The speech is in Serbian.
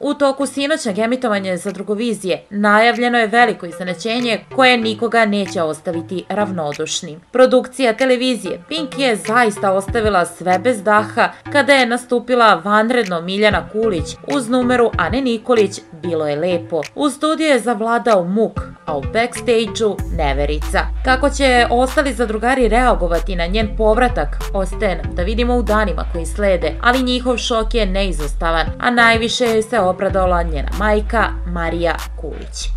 U toku sinoćnog emitovanja za drugovizije najavljeno je veliko iznenađenje koje nikoga neće ostaviti ravnodušnim. Produkcija televizije Pink je zaista ostavila sve bez daha kada je nastupila vanredno Miljana Kulić uz numeru Ane Nikolić Bilo je lepo. U studiju je zavladao muk, a u backstage-u neverica. Kako će ostali zadrugari reagovati na njen povratak, ostaje da vidimo u danima koji slede, ali njihov šok je neizostavan, a najviše se obradovala njena majka Marija Kulić.